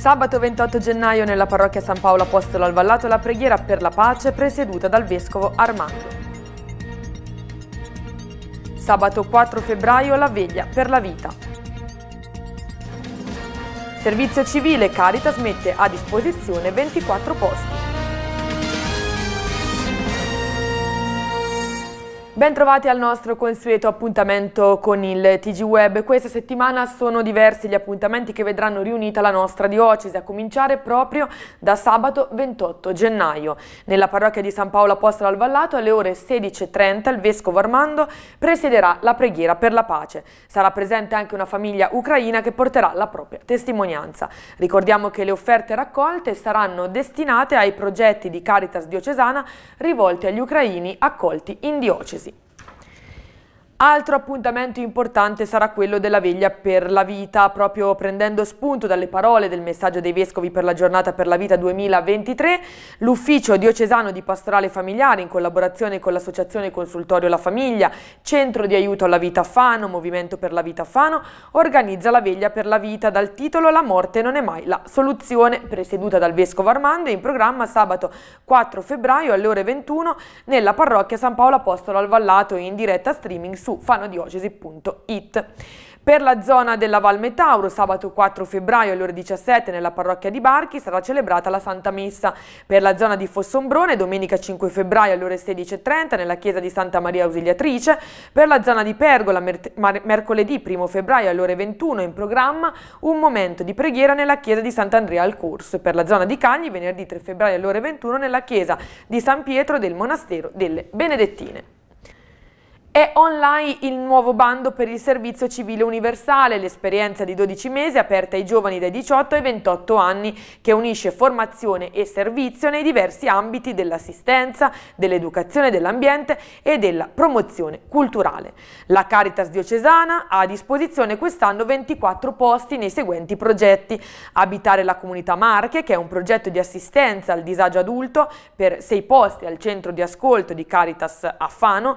Sabato 28 gennaio nella parrocchia San Paolo Apostolo al Vallato la preghiera per la pace presieduta dal vescovo Armando. Sabato 4 febbraio la veglia per la vita. Servizio civile Caritas mette a disposizione 24 posti. Bentrovati al nostro consueto appuntamento con il TG Web. Questa settimana sono diversi gli appuntamenti che vedranno riunita la nostra diocesi, a cominciare proprio da sabato 28 gennaio. Nella parrocchia di San Paolo Apostolo al Vallato alle ore 16.30 il Vescovo Armando presiederà la preghiera per la pace. Sarà presente anche una famiglia ucraina che porterà la propria testimonianza. Ricordiamo che le offerte raccolte saranno destinate ai progetti di Caritas diocesana rivolti agli ucraini accolti in diocesi. Altro appuntamento importante sarà quello della veglia per la vita, proprio prendendo spunto dalle parole del messaggio dei Vescovi per la giornata per la vita 2023, l'Ufficio Diocesano di Pastorale Familiare in collaborazione con l'Associazione Consultorio La Famiglia, Centro di Aiuto alla Vita Fano, Movimento per la Vita Fano, organizza la veglia per la vita. Dal titolo La morte non è mai la soluzione, presieduta dal Vescovo Armando in programma sabato 4 febbraio alle ore 21 nella parrocchia San Paolo Apostolo al Vallato in diretta streaming su su fanodiocesi.it. Per la zona della Val Metauro, sabato 4 febbraio alle ore 17 nella parrocchia di Barchi sarà celebrata la Santa Messa. Per la zona di Fossombrone, domenica 5 febbraio alle ore 16.30 nella chiesa di Santa Maria Ausiliatrice. Per la zona di Pergola, mer mercoledì 1 febbraio alle ore 21 in programma un momento di preghiera nella chiesa di Sant'Andrea al Corso. Per la zona di Cagni, venerdì 3 febbraio alle ore 21 nella chiesa di San Pietro del Monastero delle Benedettine. È online il nuovo bando per il servizio civile universale, l'esperienza di 12 mesi aperta ai giovani dai 18 ai 28 anni che unisce formazione e servizio nei diversi ambiti dell'assistenza, dell'educazione dell'ambiente e della promozione culturale. La Caritas diocesana ha a disposizione quest'anno 24 posti nei seguenti progetti. Abitare la comunità Marche, che è un progetto di assistenza al disagio adulto per 6 posti al centro di ascolto di Caritas a Fano,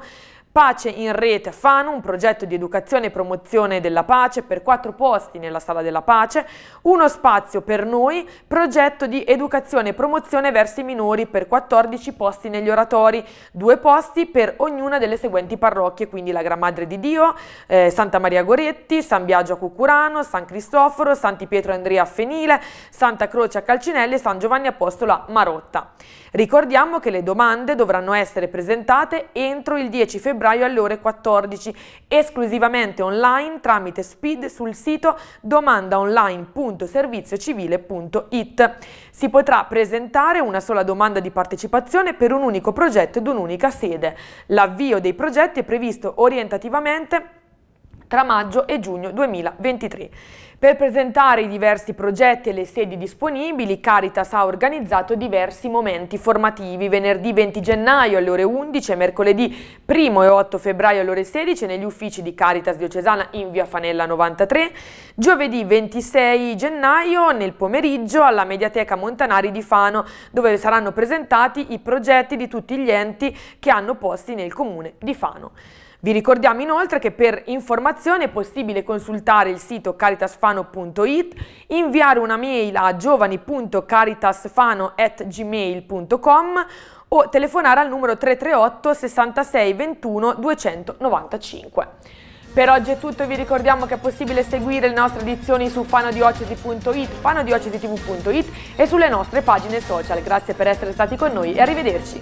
Pace in rete Fano, un progetto di educazione e promozione della pace per quattro posti nella Sala della Pace, uno spazio per noi, progetto di educazione e promozione verso i minori per 14 posti negli oratori, due posti per ognuna delle seguenti parrocchie, quindi la Gran Madre di Dio, eh, Santa Maria Goretti, San Biagio a Cucurano, San Cristoforo, Santi Pietro Andrea a Fenile, Santa Croce a Calcinelli e San Giovanni Apostolo a Marotta. Ricordiamo che le domande dovranno essere presentate entro il 10 febbraio alle ore 14, esclusivamente online tramite SPID sul sito domandaonline.serviziocivile.it. Si potrà presentare una sola domanda di partecipazione per un unico progetto ed un'unica sede. L'avvio dei progetti è previsto orientativamente tra maggio e giugno 2023. Per presentare i diversi progetti e le sedi disponibili, Caritas ha organizzato diversi momenti formativi venerdì 20 gennaio alle ore 11 e mercoledì 1 e 8 febbraio alle ore 16 negli uffici di Caritas Diocesana in via Fanella 93, giovedì 26 gennaio nel pomeriggio alla Mediateca Montanari di Fano dove saranno presentati i progetti di tutti gli enti che hanno posti nel comune di Fano. Vi ricordiamo inoltre che per informazioni è possibile consultare il sito caritasfano.it, inviare una mail a giovani.caritasfano.gmail.com o telefonare al numero 338 66 21 295. Per oggi è tutto, vi ricordiamo che è possibile seguire le nostre edizioni su fanodiocesi.it, fanodiocesitv.it e sulle nostre pagine social. Grazie per essere stati con noi e arrivederci.